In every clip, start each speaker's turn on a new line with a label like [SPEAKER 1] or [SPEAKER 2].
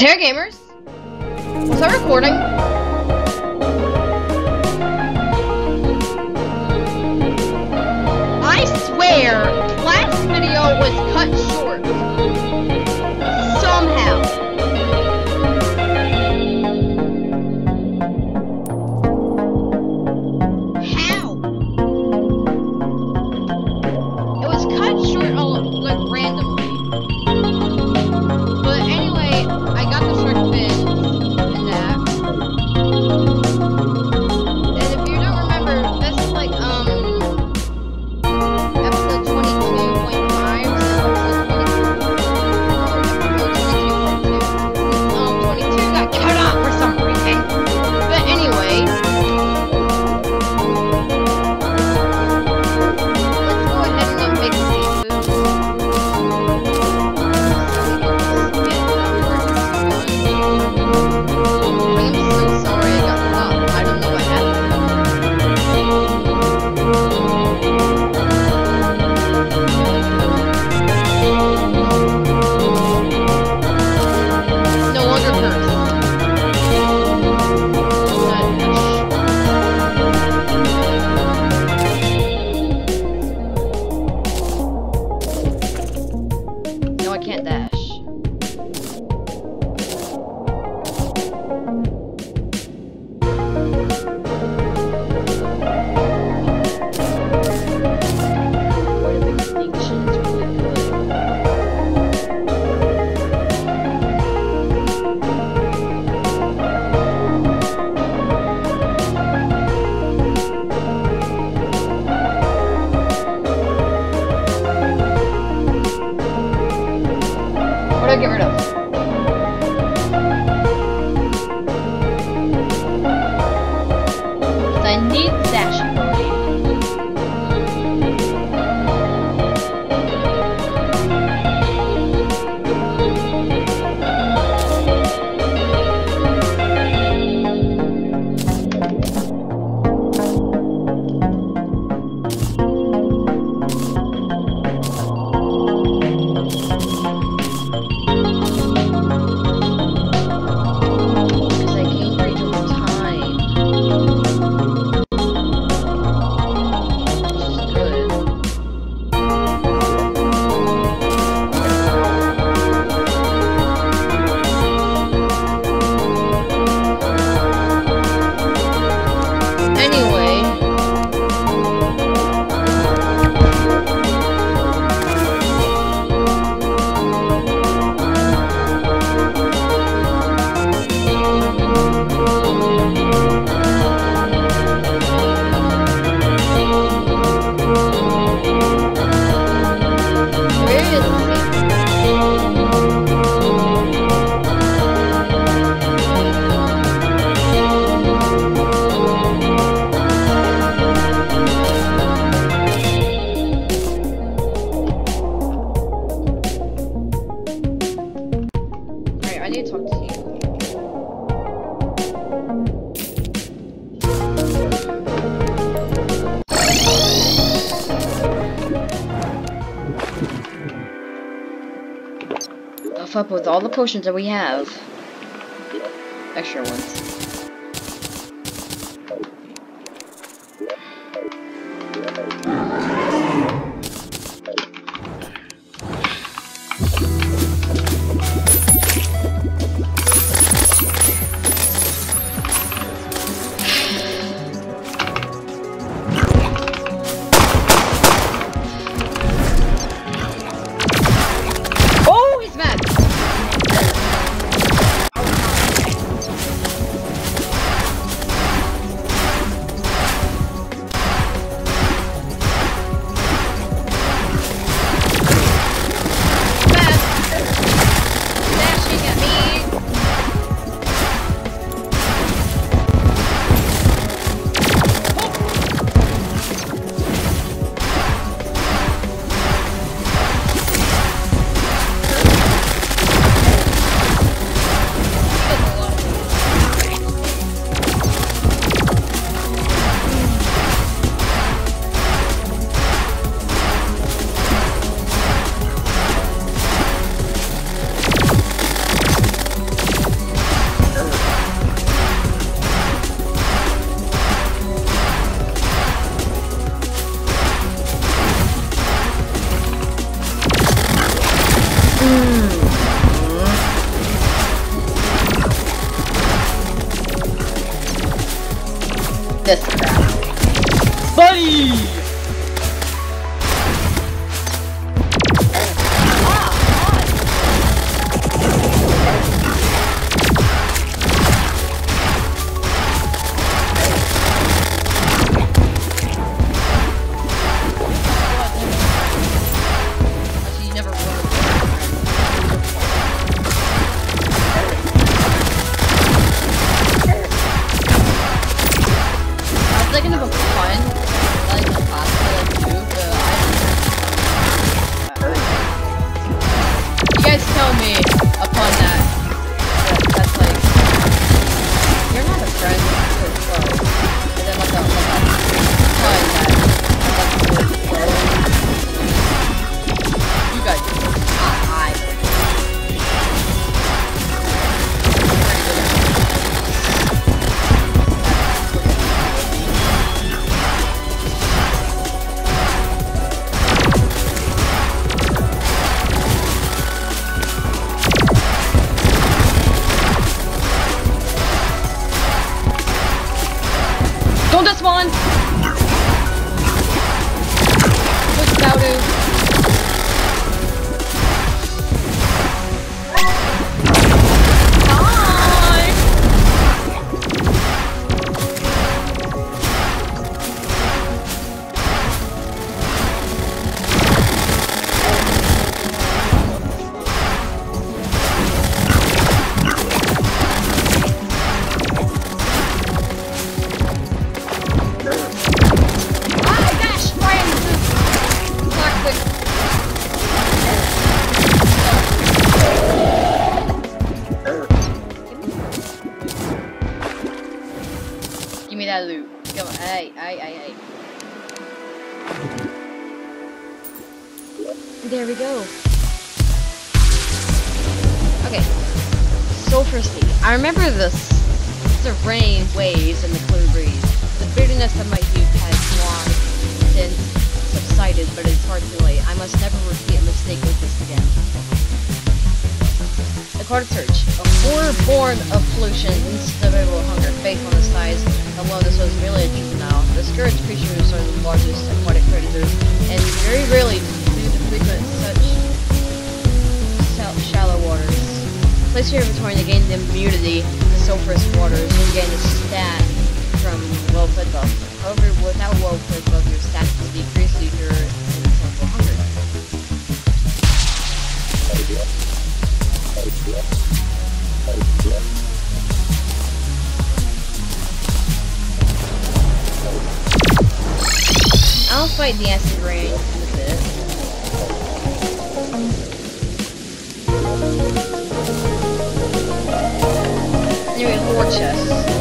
[SPEAKER 1] Terra Gamers? Was I recording? I swear, last video was cut short. up with all the potions that we have. Extra ones. There we go. Okay. Sulfur Sea. I remember this. The rain, waves, and the clear breeze. The bitterness of my youth has long since subsided, but it's hard to relate. I must never repeat a mistake like this again. Aquatic Scourge. A horror born of pollution, insatiable hunger, faith on the size and wellness was merely a juvenile. The scourge creatures are the largest aquatic predators, and very rarely the frequent such shallow waters. Place your inventory to gain the immunity to sulfurous waters and gain a stat from well-fed buff. However, without well-fed buff, your stats will decrease due to your insatiable hunger. I'll fight the acid War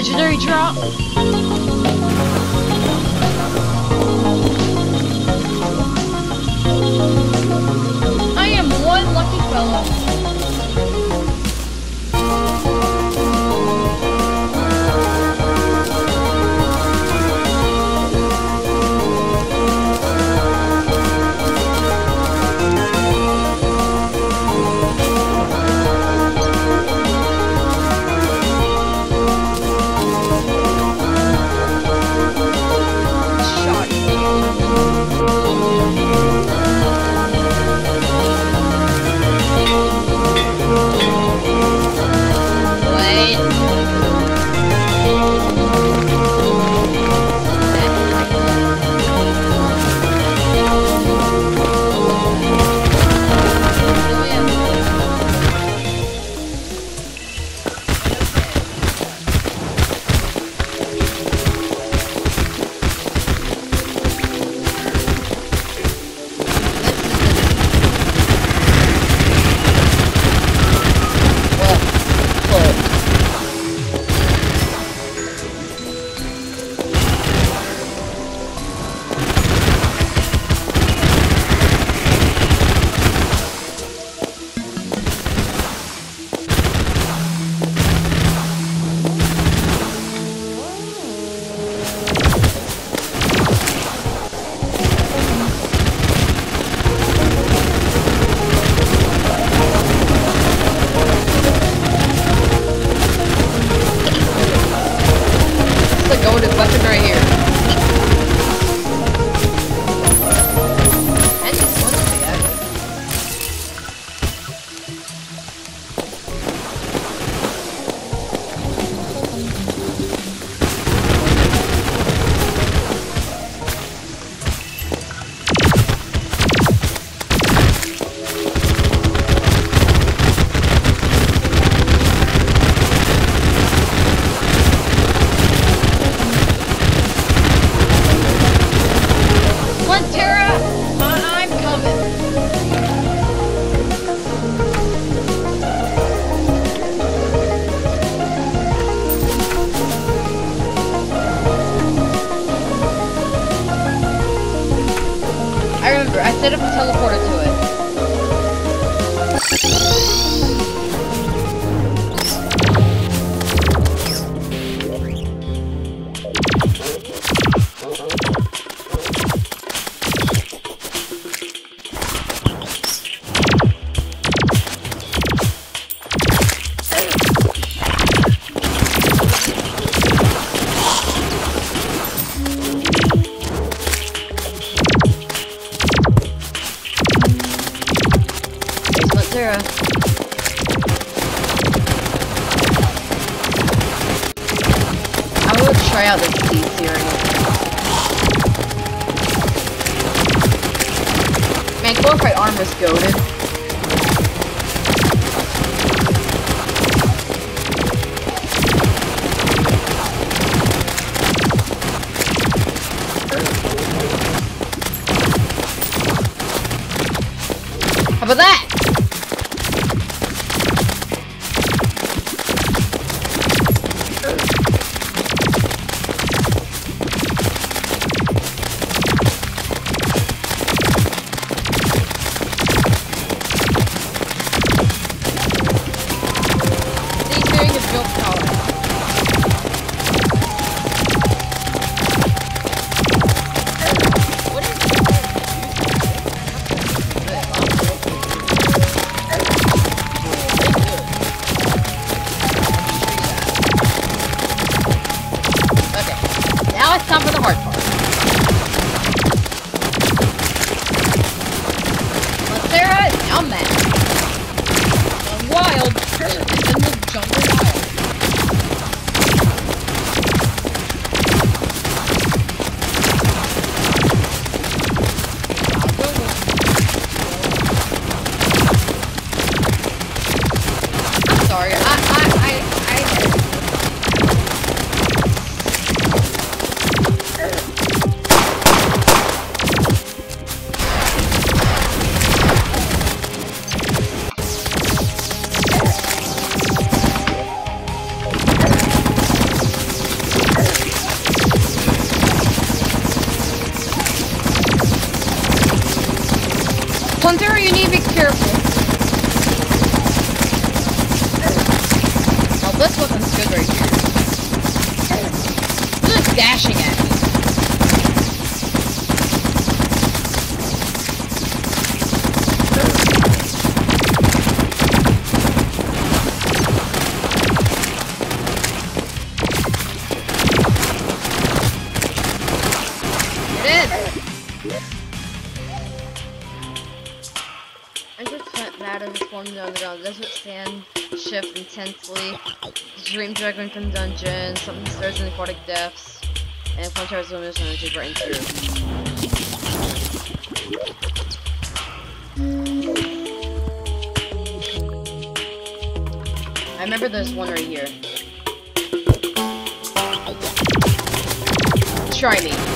[SPEAKER 1] legendary drop. Right here. I of teleporter to it. Here Man, glorified armor's goaded. Intensely. Dream Dragon from Dungeon, something stirs in aquatic depths, and Plantera's Luminous Energy burning through. I remember there's one right here. Try me.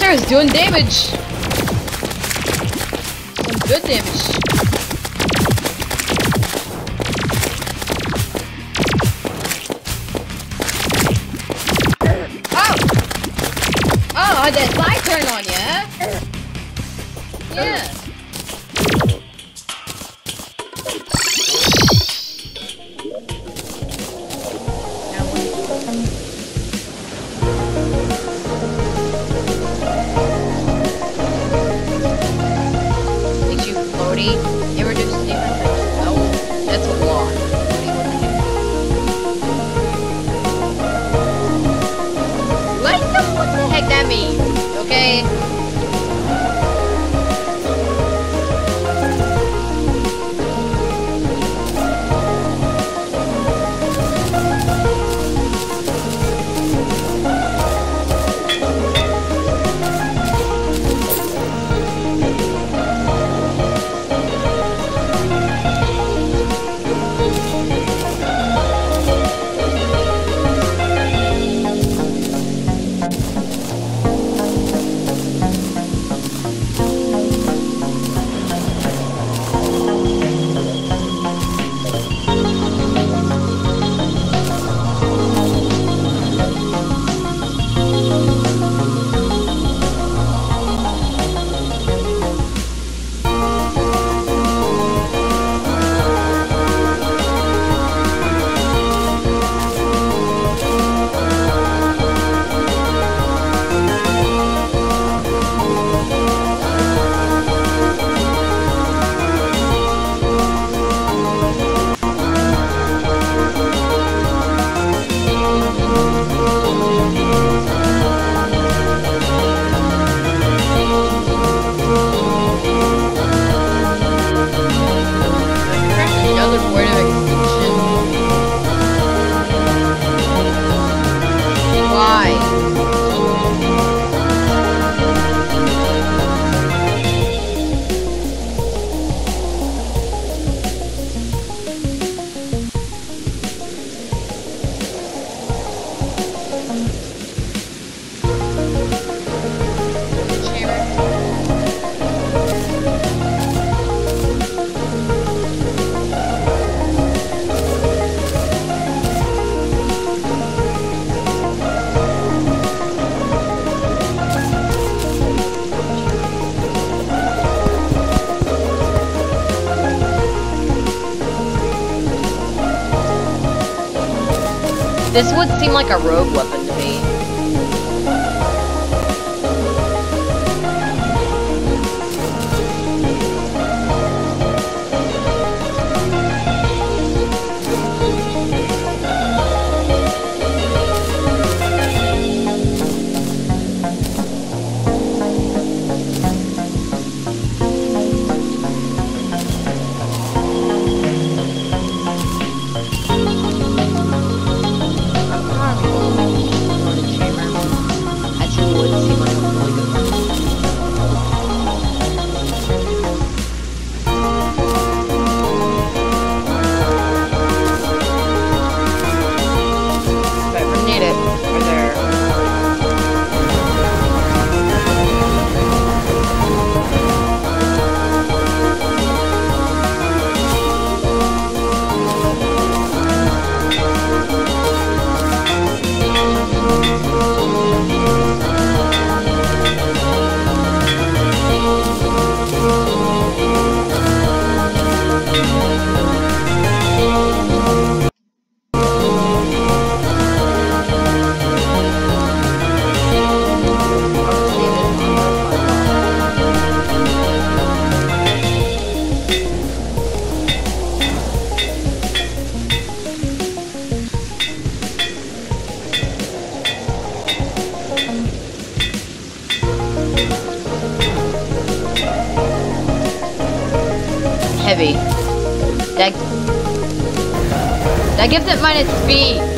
[SPEAKER 1] there is doing damage. Some good damage. Oh, Oh, that fly turn on you, yeah? This would seem like a rogue weapon. Minus b.